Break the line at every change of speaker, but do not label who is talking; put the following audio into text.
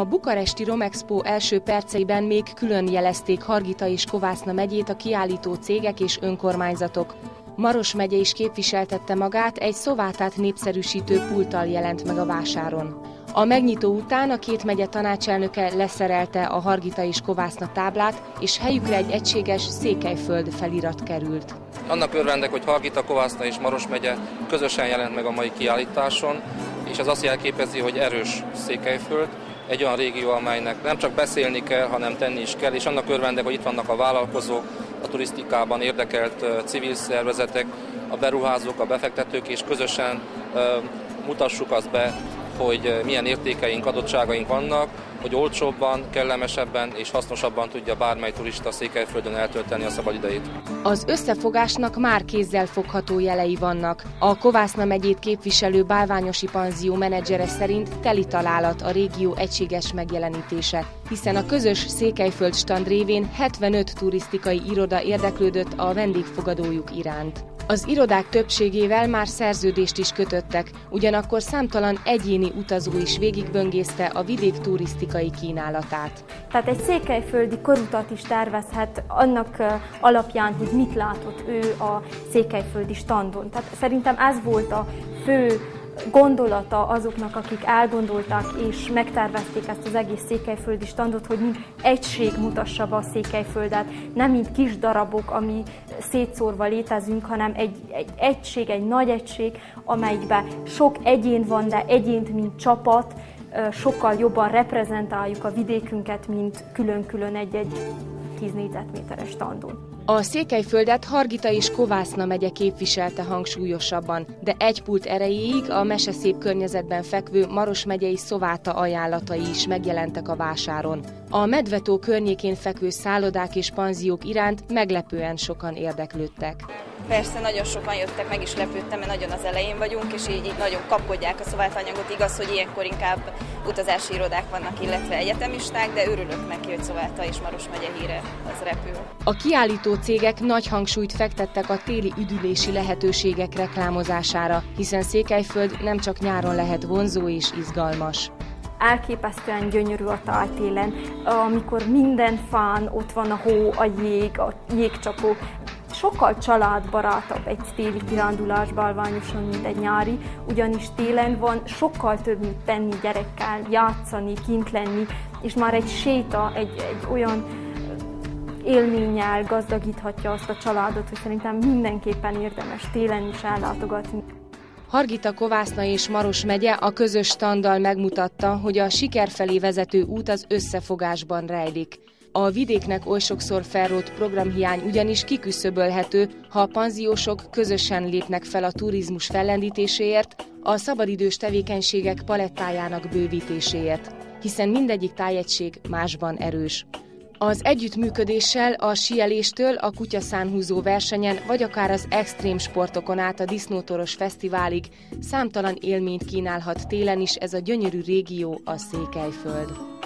A bukaresti Romexpo első perceiben még külön jelezték Hargita és Kovászna megyét a kiállító cégek és önkormányzatok. Maros megye is képviseltette magát, egy szovátát népszerűsítő pulttal jelent meg a vásáron. A megnyitó után a két megye tanácselnöke leszerelte a Hargita és Kovászna táblát, és helyükre egy egységes Székelyföld felirat került.
Annak örvendek, hogy Hargita, Kovászna és Maros megye közösen jelent meg a mai kiállításon, és ez azt jelképezi, hogy erős Székelyföld, egy olyan régió, amelynek nem csak beszélni kell, hanem tenni is kell, és annak örvendek, hogy itt vannak a vállalkozók, a turisztikában érdekelt civil szervezetek, a beruházók, a befektetők, és közösen mutassuk azt be, hogy milyen értékeink, adottságaink vannak, hogy olcsóbban, kellemesebben és hasznosabban tudja bármely turista Székelyföldön eltölteni a szabadidejét.
Az összefogásnak már kézzel fogható jelei vannak. A Kovászna megyét képviselő bálványosi panzió menedzsere szerint teli találat a régió egységes megjelenítése, hiszen a közös Székelyföld stand révén 75 turisztikai iroda érdeklődött a vendégfogadójuk iránt. Az irodák többségével már szerződést is kötöttek, ugyanakkor számtalan egyéni utazó is végigböngészte a vidék turisztikai kínálatát.
Tehát egy székelyföldi korutat is tervezhet annak alapján, hogy mit látott ő a székelyföldi standon. Tehát szerintem ez volt a fő gondolata azoknak, akik elgondolták és megtervezték ezt az egész székelyföldi standot, hogy mint egység mutassa be a székelyföldet, nem mint kis darabok, ami szétszórva létezünk, hanem egy, egy egység, egy nagy egység, amelyikben sok egyén van, de egyént, mint csapat, sokkal jobban reprezentáljuk a vidékünket, mint külön-külön egy-egy 10 négyzetméteres standon.
A Székelyföldet Hargita és Kovászna megye képviselte hangsúlyosabban, de egy pult erejéig a meseszép környezetben fekvő Maros megyei Szováta ajánlatai is megjelentek a vásáron. A Medvetó környékén fekvő szállodák és panziók iránt meglepően sokan érdeklődtek.
Persze nagyon sokan jöttek, meg is lepődtem, mert nagyon az elején vagyunk, és így, így nagyon kapkodják a szobátanyagot. Igaz, hogy ilyenkor inkább utazási irodák vannak, illetve egyetemisták, de örülök neki, hogy Szoválta és Maros megye híre az repül.
A kiállító cégek nagy hangsúlyt fektettek a téli üdülési lehetőségek reklámozására, hiszen Székelyföld nem csak nyáron lehet vonzó és izgalmas
elképesztően gyönyörű a tájtélen, amikor minden fán ott van a hó, a jég, a jégcsapó, sokkal családbarátabb egy téli kirándulás balványosan, mint egy nyári, ugyanis télen van sokkal több, mint tenni gyerekkel, játszani, kint lenni, és már egy séta, egy, egy olyan élménnyel gazdagíthatja azt a családot, hogy szerintem mindenképpen érdemes télen is ellátogatni.
Hargita Kovászna és Maros megye a közös standal megmutatta, hogy a siker felé vezető út az összefogásban rejlik. A vidéknek oly sokszor felrót programhiány ugyanis kiküszöbölhető, ha a panziósok közösen lépnek fel a turizmus fellendítéséért, a szabadidős tevékenységek palettájának bővítéséért, hiszen mindegyik tájegység másban erős. Az együttműködéssel a sieléstől a kutyaszánhúzó versenyen, vagy akár az extrém sportokon át a Disznótoros Fesztiválig számtalan élményt kínálhat télen is ez a gyönyörű régió, a Székelyföld.